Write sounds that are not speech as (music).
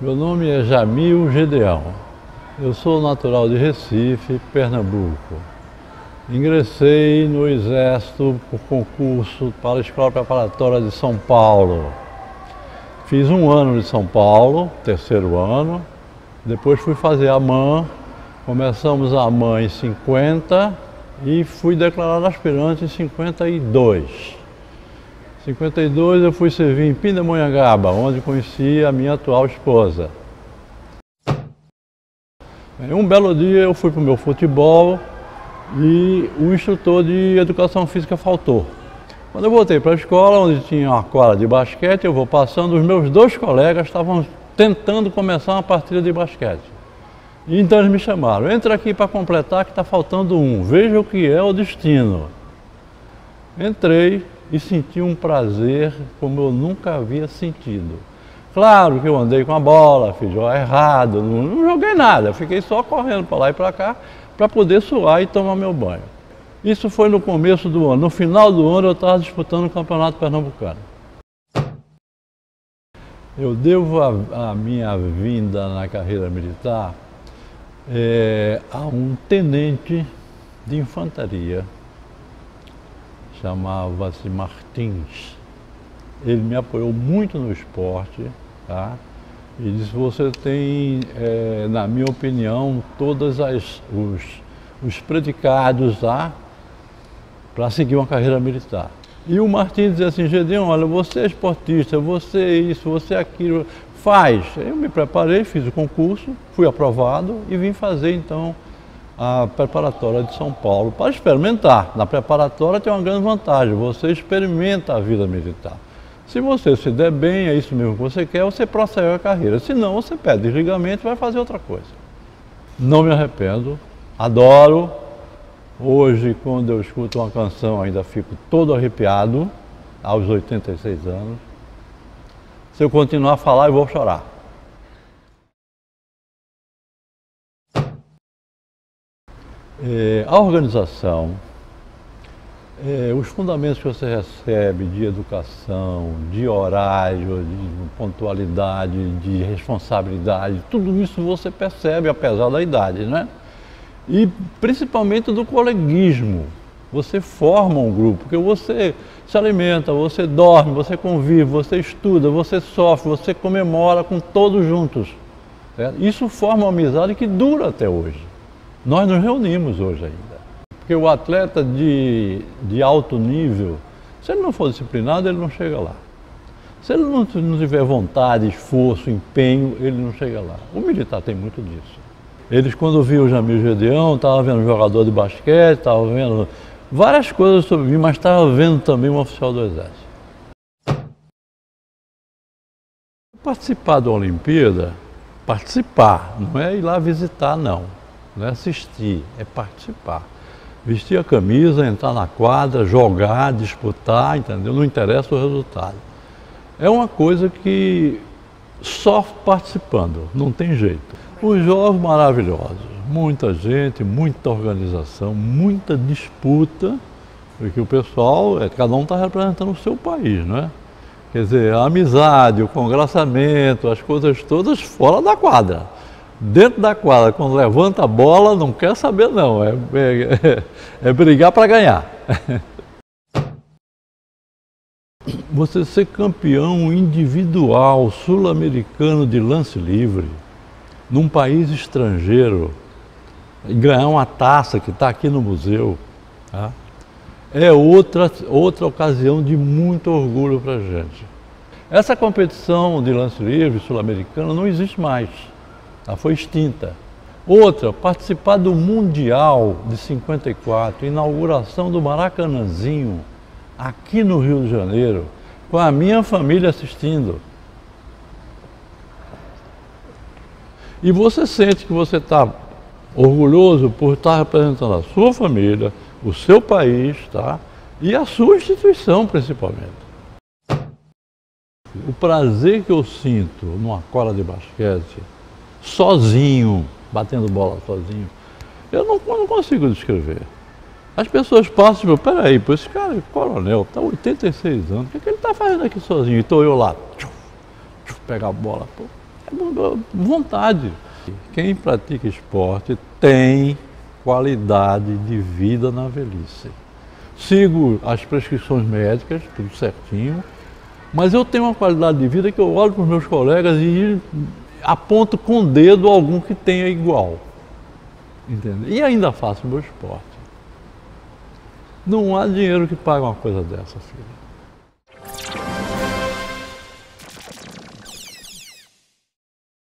Meu nome é Jamil Gedeão. Eu sou natural de Recife, Pernambuco. Ingressei no Exército por concurso para a Escola Preparatória de São Paulo. Fiz um ano de São Paulo, terceiro ano. Depois fui fazer a MAN. Começamos a MAN em 50 e fui declarado aspirante em 52. Em 52 eu fui servir em Pindamonhangaba, onde conheci a minha atual esposa. Um belo dia eu fui para o meu futebol e o instrutor de educação física faltou. Quando eu voltei para a escola, onde tinha uma quadra de basquete, eu vou passando, os meus dois colegas estavam tentando começar uma partida de basquete. Então eles me chamaram, entra aqui para completar que está faltando um, veja o que é o destino. Entrei e senti um prazer como eu nunca havia sentido. Claro que eu andei com a bola, fiz jogar errado, não, não joguei nada, fiquei só correndo para lá e para cá para poder suar e tomar meu banho. Isso foi no começo do ano. No final do ano eu estava disputando o Campeonato Pernambucano. Eu devo a, a minha vinda na carreira militar é, a um tenente de infantaria, chamava-se Martins. Ele me apoiou muito no esporte, tá? E disse, você tem, é, na minha opinião, todos os, os predicados tá? para seguir uma carreira militar. E o Martins dizia assim, Gedeon, olha, você é esportista, você é isso, você é aquilo, faz. Eu me preparei, fiz o concurso, fui aprovado e vim fazer então a preparatória de São Paulo para experimentar. Na preparatória tem uma grande vantagem, você experimenta a vida militar. Se você se der bem, é isso mesmo que você quer, você prossegue a carreira. Se não, você pede desligamento e vai fazer outra coisa. Não me arrependo, adoro. Hoje, quando eu escuto uma canção, ainda fico todo arrepiado, aos 86 anos. Se eu continuar a falar, eu vou chorar. É, a organização, é, os fundamentos que você recebe de educação, de horário, de pontualidade, de responsabilidade, tudo isso você percebe apesar da idade, né? E principalmente do coleguismo. Você forma um grupo, porque você se alimenta, você dorme, você convive, você estuda, você sofre, você comemora com todos juntos. Certo? Isso forma uma amizade que dura até hoje. Nós nos reunimos hoje ainda. Porque o atleta de, de alto nível, se ele não for disciplinado, ele não chega lá. Se ele não, não tiver vontade, esforço, empenho, ele não chega lá. O militar tem muito disso. Eles, quando viam o Jamil Gedeão, estavam vendo jogador de basquete, estavam vendo várias coisas sobre mim, mas estava vendo também um oficial do Exército. Participar da Olimpíada, participar, não é ir lá visitar, não. Não é assistir, é participar. Vestir a camisa, entrar na quadra, jogar, disputar, entendeu? Não interessa o resultado. É uma coisa que só participando, não tem jeito. Os jogos maravilhosos, muita gente, muita organização, muita disputa, porque o pessoal, é, cada um está representando o seu país, não é? Quer dizer, a amizade, o congraçamento, as coisas todas fora da quadra. Dentro da quadra, quando levanta a bola, não quer saber não, é, é, (laughs) é brigar para ganhar. (laughs) Você ser campeão individual sul-americano de lance livre, num país estrangeiro, e ganhar uma taça que está aqui no museu, tá? é outra, outra ocasião de muito orgulho para a gente. Essa competição de lance livre sul-americano não existe mais, ela foi extinta. Outra, participar do Mundial de 54, inauguração do Maracanãzinho, aqui no Rio de Janeiro, com a minha família assistindo. E você sente que você está orgulhoso por estar representando a sua família, o seu país, tá? E a sua instituição, principalmente. O prazer que eu sinto numa cola de basquete, sozinho, batendo bola sozinho, eu não, eu não consigo descrever. As pessoas passam e tipo, peraí, pô, esse cara, coronel, está 86 anos, o que, é que ele está fazendo aqui sozinho? E estou eu lá, tchuf, tchuf, pegar a bola, pô. vontade. Quem pratica esporte tem qualidade de vida na velhice. Sigo as prescrições médicas, tudo certinho, mas eu tenho uma qualidade de vida que eu olho para os meus colegas e aponto com o dedo algum que tenha igual. Entendeu? E ainda faço meu esporte. Não há dinheiro que pague uma coisa dessa, filho.